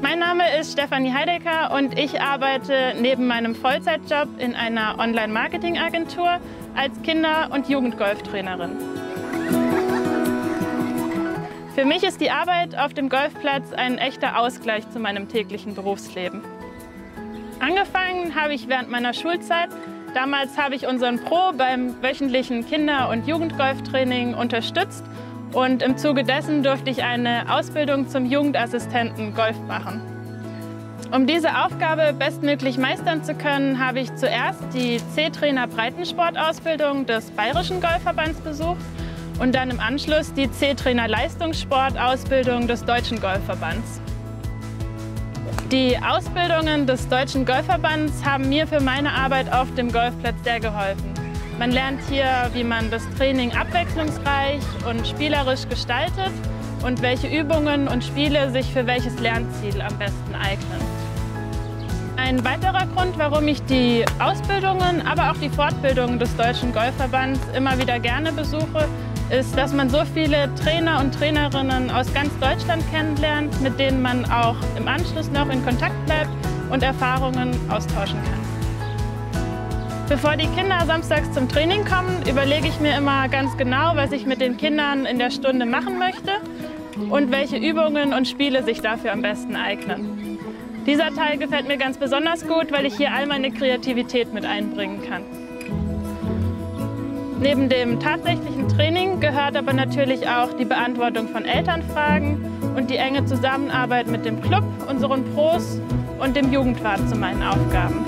Mein Name ist Stefanie Heidecker und ich arbeite neben meinem Vollzeitjob in einer Online-Marketing-Agentur als Kinder- und Jugendgolftrainerin. Für mich ist die Arbeit auf dem Golfplatz ein echter Ausgleich zu meinem täglichen Berufsleben. Angefangen habe ich während meiner Schulzeit. Damals habe ich unseren Pro beim wöchentlichen Kinder- und Jugendgolftraining unterstützt und im Zuge dessen durfte ich eine Ausbildung zum Jugendassistenten Golf machen. Um diese Aufgabe bestmöglich meistern zu können, habe ich zuerst die C-Trainer Breitensport-Ausbildung des Bayerischen Golfverbands besucht und dann im Anschluss die C-Trainer Leistungssport-Ausbildung des Deutschen Golfverbands. Die Ausbildungen des Deutschen Golfverbands haben mir für meine Arbeit auf dem Golfplatz sehr geholfen. Man lernt hier, wie man das Training abwechslungsreich und spielerisch gestaltet und welche Übungen und Spiele sich für welches Lernziel am besten eignen. Ein weiterer Grund, warum ich die Ausbildungen, aber auch die Fortbildungen des Deutschen Golfverbands immer wieder gerne besuche, ist, dass man so viele Trainer und Trainerinnen aus ganz Deutschland kennenlernt, mit denen man auch im Anschluss noch in Kontakt bleibt und Erfahrungen austauschen kann. Bevor die Kinder samstags zum Training kommen, überlege ich mir immer ganz genau, was ich mit den Kindern in der Stunde machen möchte und welche Übungen und Spiele sich dafür am besten eignen. Dieser Teil gefällt mir ganz besonders gut, weil ich hier all meine Kreativität mit einbringen kann. Neben dem tatsächlichen Training gehört aber natürlich auch die Beantwortung von Elternfragen und die enge Zusammenarbeit mit dem Club, unseren Pros und dem Jugendwart zu meinen Aufgaben.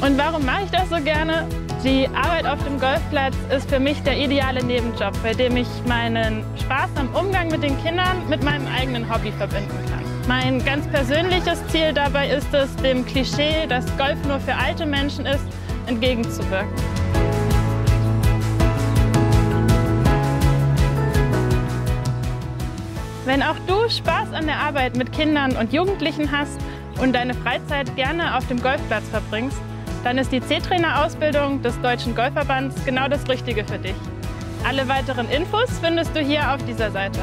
Und warum mache ich das so gerne? Die Arbeit auf dem Golfplatz ist für mich der ideale Nebenjob, bei dem ich meinen Spaß am Umgang mit den Kindern mit meinem eigenen Hobby verbinden kann. Mein ganz persönliches Ziel dabei ist es, dem Klischee, dass Golf nur für alte Menschen ist, entgegenzuwirken. Wenn auch du Spaß an der Arbeit mit Kindern und Jugendlichen hast und deine Freizeit gerne auf dem Golfplatz verbringst, dann ist die C-Trainer-Ausbildung des Deutschen Golfverbands genau das Richtige für dich. Alle weiteren Infos findest du hier auf dieser Seite.